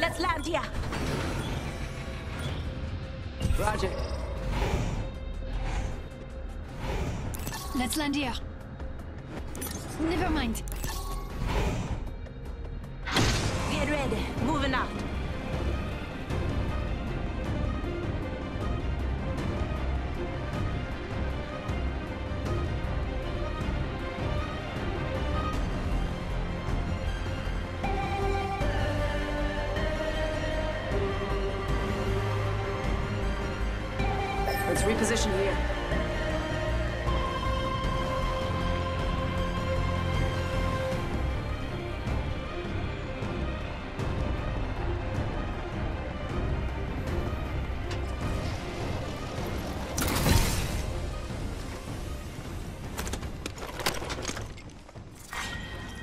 Let's land here. Roger. Let's land here. Never mind. Get ready. Moving out. Let's reposition here.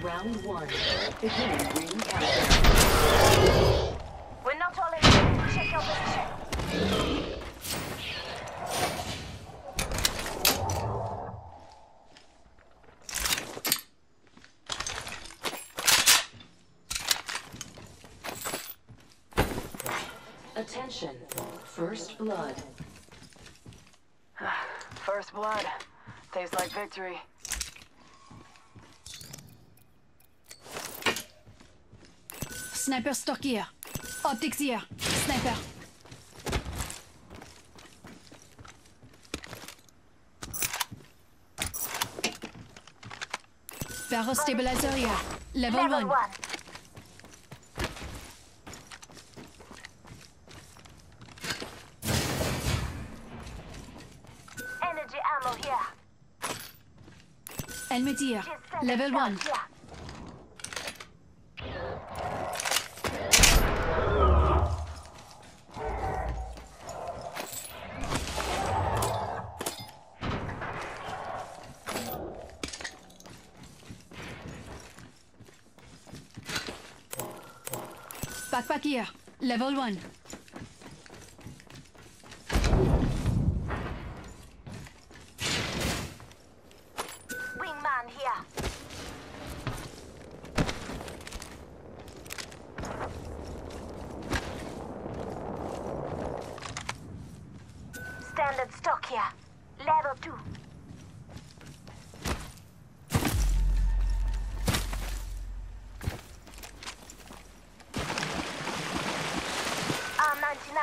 Round one. Beginning ring countdown. We're not all in. Check your position. Attention. First blood. First blood. Tastes like victory. Sniper stock here. Optics here. Sniper. Barrel stabilizer here. Level, Level one. one. Elle me tire. Level 1. Backpack here. Level 1.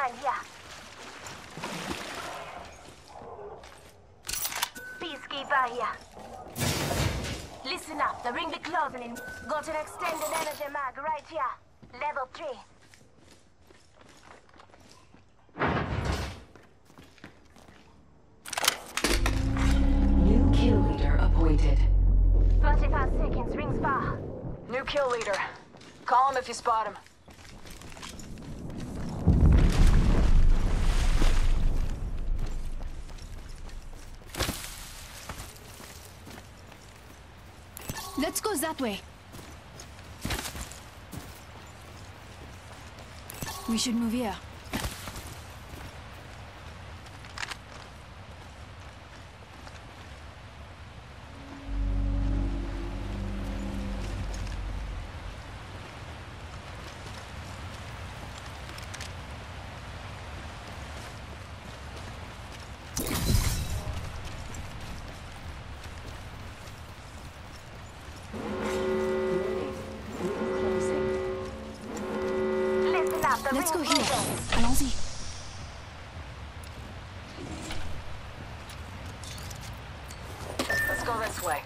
R99 here. Peacekeeper here. Listen up, the ring be closing in. Got an extended energy mag right here. Level 3. New kill leader appointed. 45 seconds, rings far. New kill leader. Call him if you spot him. Let's go that way. We should move here. Let's go here. moving. Allons-y. Let's go this way.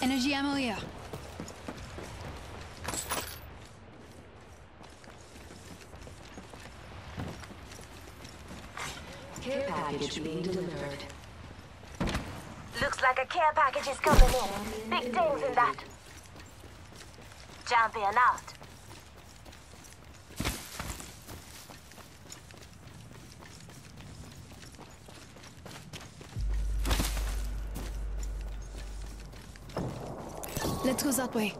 Energy ammo here. Care package being delivered. Looks like a care package is coming in. Big things in that. Jump in out. Let's go that way.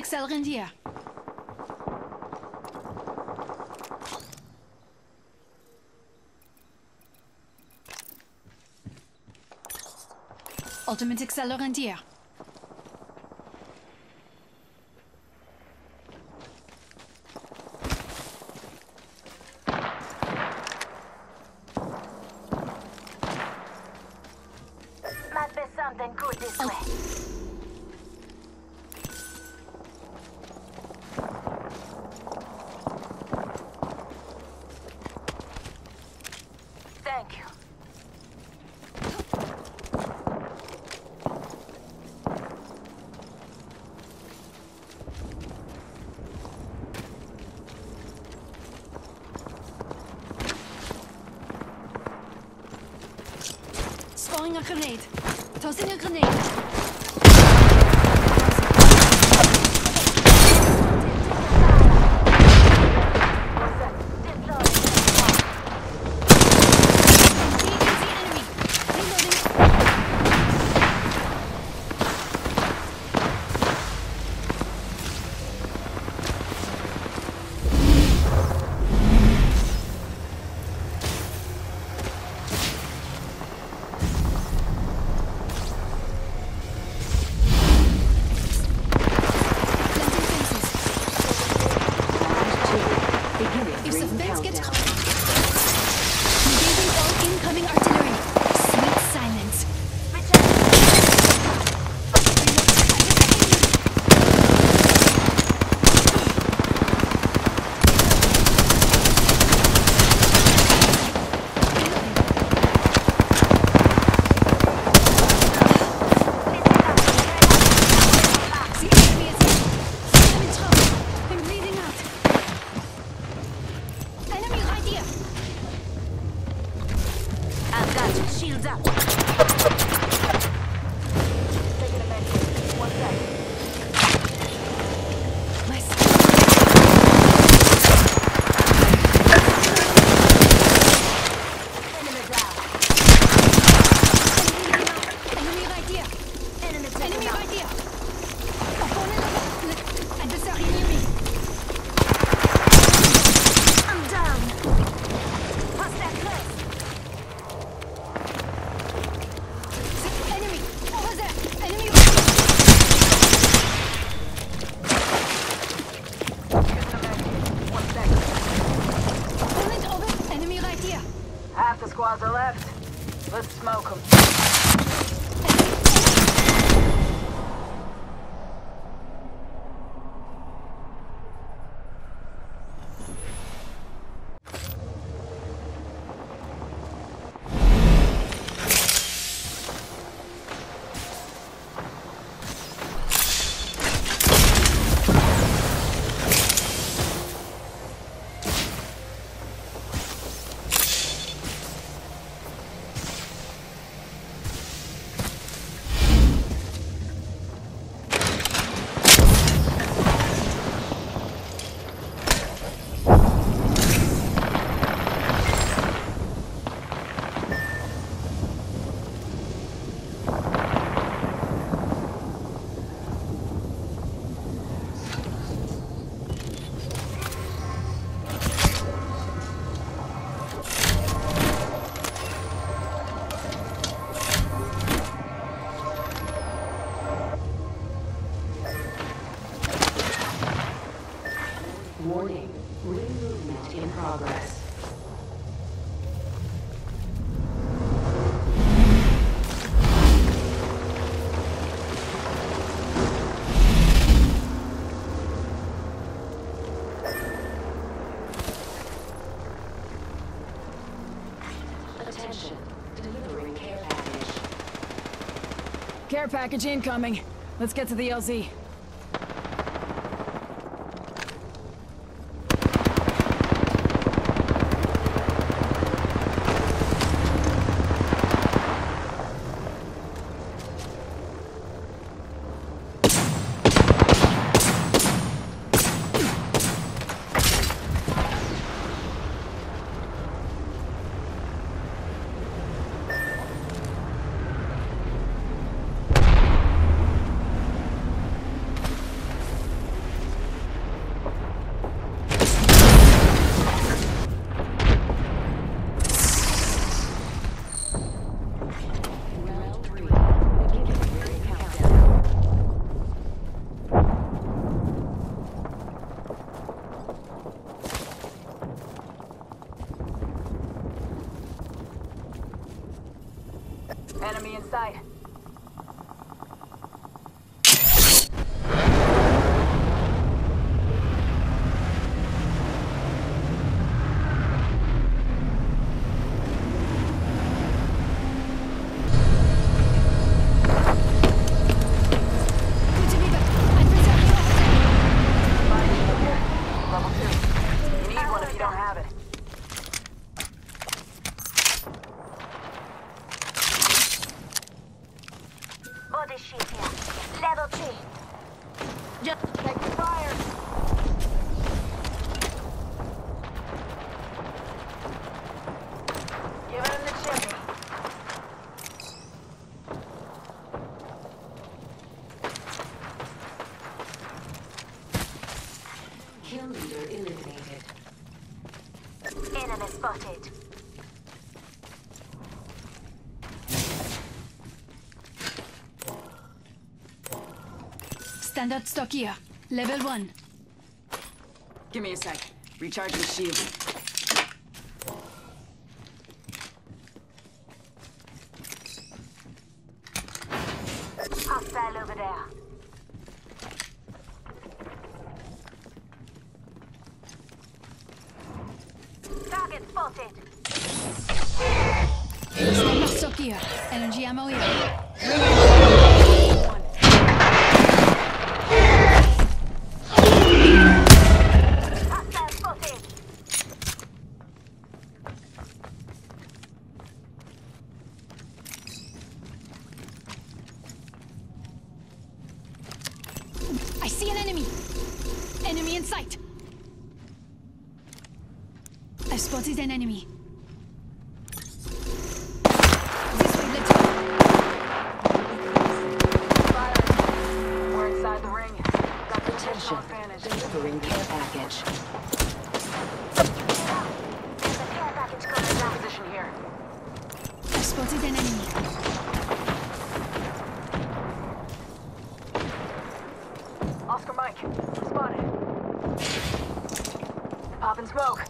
Felix Elrendia. Ultimate Accelerandia. Tossing a grenade. Tossing a grenade. Let's smoke them. Care package incoming. Let's get to the LZ. Standard stock here. Level 1. Give me a sec. Recharging shield. Hostile over there. Target spotted. Standard stock here. Energy ammo here. Hostile spotted. I see an enemy. Enemy in sight. I've spotted an enemy. This way, let's go. Fire. We're inside the ring. Got the Attention. positional advantage. Delivering care package. There's a care package coming down. Position here. I've spotted an enemy. Oscar Mike. Spotted. Pop and smoke.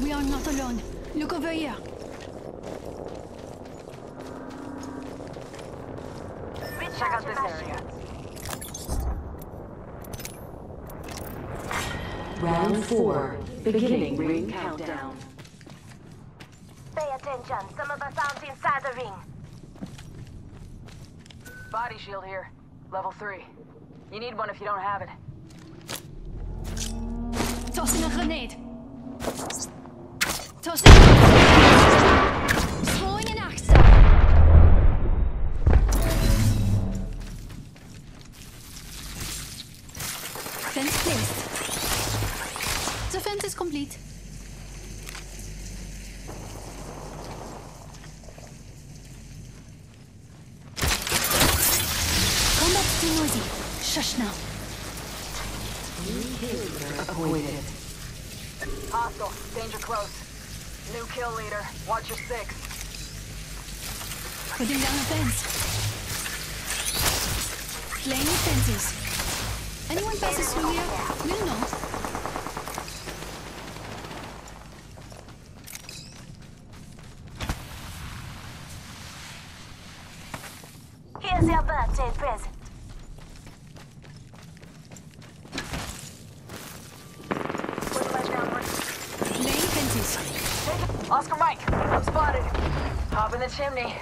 We are not alone. Look over here. Check out this area. Round four. Beginning ring countdown. Pay attention. Some of us aren't inside the ring. Body shield here. Level three. You need one if you don't have it. Tossing a grenade. Tossing. Shush now. Appointed. Hostile. Danger close. New kill leader. Watch your six. Putting down a fence. Playing with fences. Anyone passes through here, we'll know. Here's your birthday present. Put the ledge down. Mark. Laying fences. Oscar Mike. I'm spotted. Hop in the chimney.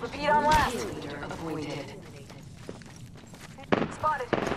Repeat on last. Spotted.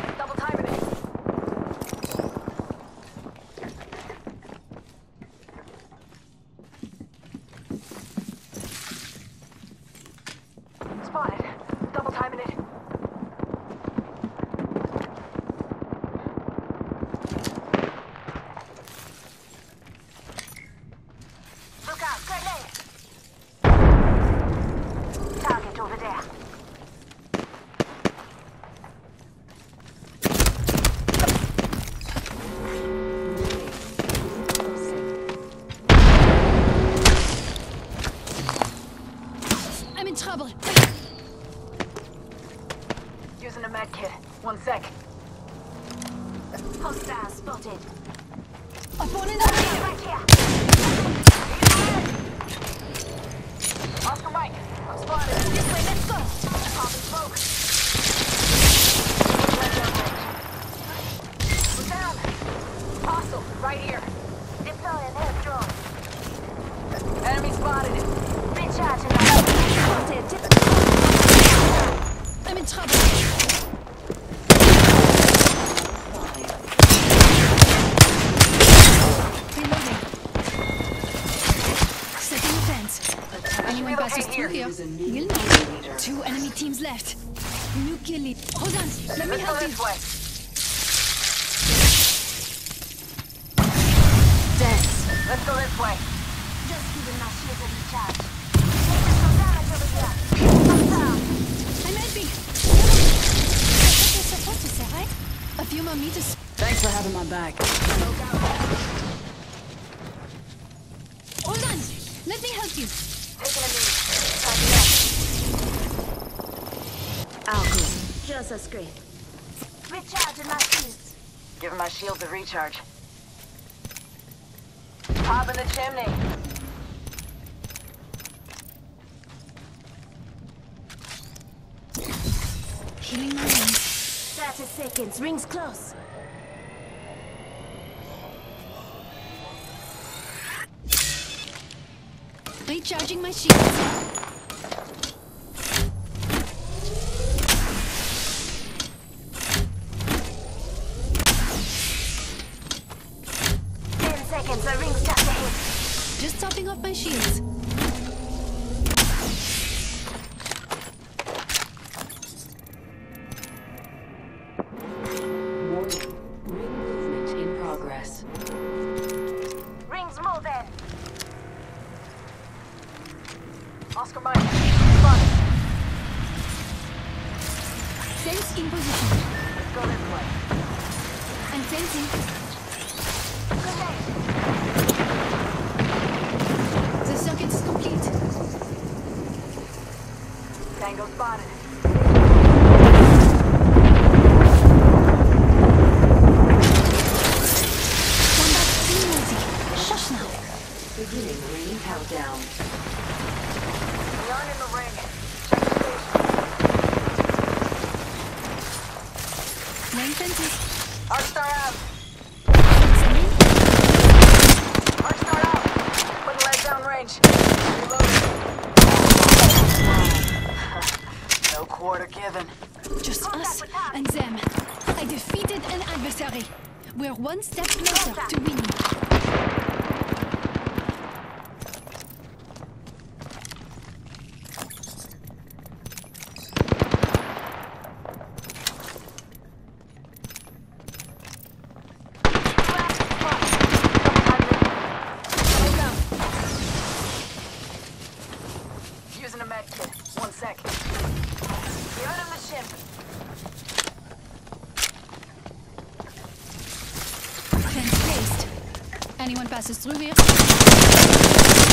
Sec. Hostile spotted. Up one in the rear! Right here. Oscar Mike, I'm spotted. This way, let's go! Popping smoke. We're down. Hostile, right here. Deploying air drone. Enemy spotted. Recharging my Spotted. I'm in trouble. Reloading. Setting the fence. Anyone relocate passes through here. here, you'll know. Two enemy teams left. New kill lead. Hold on, let me Let's go help you. this way. Dance. Let's go this way. Just giving my shield a recharge. Taking some damage over here. I'm helping. That's what you're supposed to say. A few more meters. Thanks for having my back. Hold on. Let me help you. Just a screen. Recharging my shields. Giving my shields a recharge. Pop in the chimney. Healing my wounds. 30 seconds. Rings close. Recharging my shields. Ten seconds. The ring's just ahead. Just topping off my shields. Warning. Ring movement in progress. Rings moving. Oscar Mike. Spotted. Fence in position. Let's go this way. I'm fencing. Tango spotted. Combat team ready. Shush now. Beginning ring countdown. We in the ring. Check the station. Nine fences. Arcstar out. Arcstar out. Putting lead down range. Reloading. No quarter given. in. Just us and them. I defeated an adversary. We're one step closer to winning. Using a med kit. One sec. Anyone passes through here?